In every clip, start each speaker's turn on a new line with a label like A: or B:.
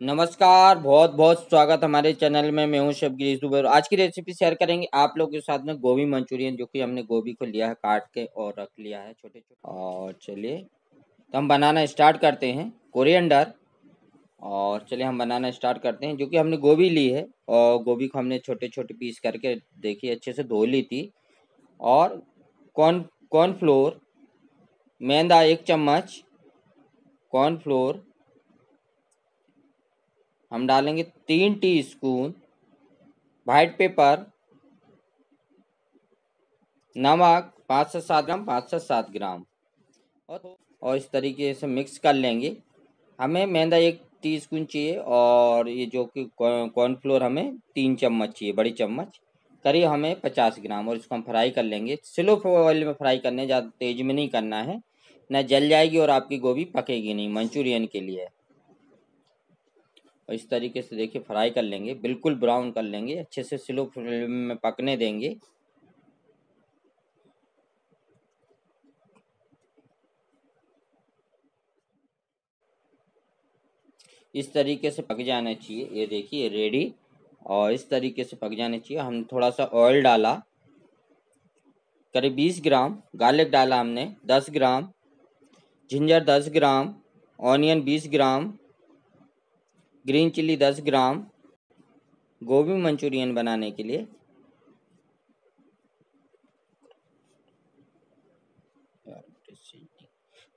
A: नमस्कार, बहुत बहुत स्वागत हमारे चैनल में। मैं हूँ शबगिरीश दुबे आज की रेसिपी शेयर करेंगे आप लोग के साथ में गोभी मंचूरियन, जो कि हमने गोभी को लिया है, काट के और रख लिया है छोटे छोटे और चलिए तो हम बनाना स्टार्ट करते हैं कोरिएंडर और चलिए, हम बनाना स्टार्ट करते हैं, जो कि हमने गोभी ली है। और गोभी को हमने छोटे छोटे पीस करके देखिए, अच्छे से धो ली थी। और कॉर्न कॉर्नफ्लोर मैदा एक चम्मच कॉर्नफ्लोर हम डालेंगे तीन टी स्पून वाइट पेपर, नमक पाँच से सात ग्राम, पाँच से सात ग्राम। और और इस तरीके से मिक्स कर लेंगे। हमें मैदा एक टी स्पून चाहिए और ये जो कि कॉर्नफ्लोर हमें तीन चम्मच चाहिए, बड़ी चम्मच। करीब हमें पचास ग्राम और इसको हम फ्राई कर लेंगे। स्लो ऑयल में फ्राई करने, ज़्यादा तेज में नहीं करना है। न जल जाएगी और आपकी गोभी पकेगी नहीं, मंचूरियन के लिए। और इस तरीके से देखिए फ्राई कर लेंगे, बिल्कुल ब्राउन कर लेंगे, अच्छे से स्लो फ्लेम में पकने देंगे। इस तरीके से पक जाना चाहिए, ये देखिए रेडी और इस तरीके से पक जाना चाहिए। हम थोड़ा सा ऑयल डाला, करीब बीस ग्राम गार्लिक डाला हमने, दस ग्राम जिंजर दस ग्राम ऑनियन बीस ग्राम ग्रीन चिल्ली दस ग्राम, गोभी मंचूरियन बनाने के लिए।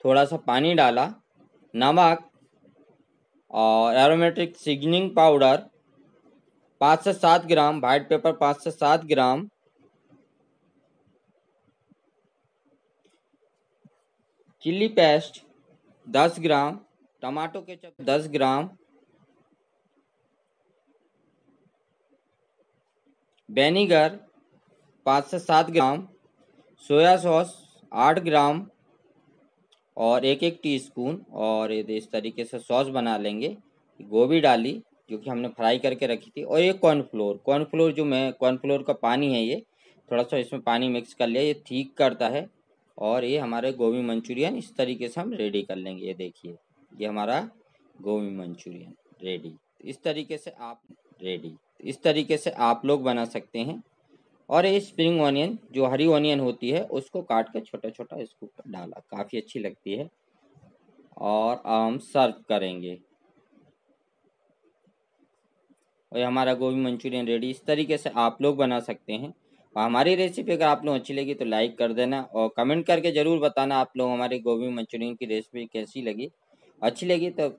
A: थोड़ा सा पानी डाला, नमक और एरोमेटिक सीजनिंग पाउडर पाँच से सात ग्राम वाइट पेपर पाँच से सात ग्राम। चिल्ली पेस्ट दस ग्राम, टमाटो केचप दस ग्राम वेनिगर पाँच से सात ग्राम, सोया सॉस आठ ग्राम और एक एक टीस्पून और ये इस तरीके से सॉस बना लेंगे। गोभी डाली जो कि हमने फ्राई करके रखी थी और ये कॉर्नफ्लोर कॉर्नफ्लोर जो मैं, कॉर्नफ्लोर का पानी है ये, थोड़ा सा इसमें पानी मिक्स कर लिया, ये ठीक करता है और ये हमारे गोभी मंचूरियन इस तरीके से हम रेडी कर लेंगे। ये देखिए, ये हमारा गोभी मंचूरियन रेडी, इस तरीके से आप रेडी। इस तरीके से आप लोग बना सकते हैं। और ये स्प्रिंग ऑनियन जो हरी ऑनियन होती है, उसको काट के छोटा छोटा इसको डाला। काफ़ी अच्छी लगती है। और हम सर्व करेंगे। और हमारा गोभी मंचूरियन रेडी इस तरीके से आप लोग बना सकते हैं। और हमारी रेसिपी अगर आप लोग अच्छी लगी तो लाइक कर देना। और कमेंट करके ज़रूर बताना आप लोग हमारे गोभी मंचूरियन की रेसिपी कैसी लगी। अच्छी लगी तो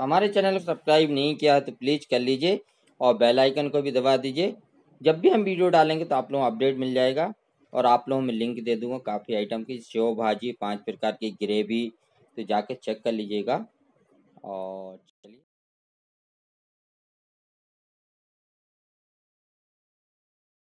A: हमारे चैनल को सब्सक्राइब नहीं किया तो प्लीज़ कर लीजिए। और बेल आइकन को भी दबा दीजिए। जब भी हम वीडियो डालेंगे तो आप लोगों को अपडेट मिल जाएगा और आप लोगों में लिंक दे दूँगा काफ़ी आइटम की सेव भाजी, पाँच प्रकार की ग्रेवी तो जाके चेक कर लीजिएगा। और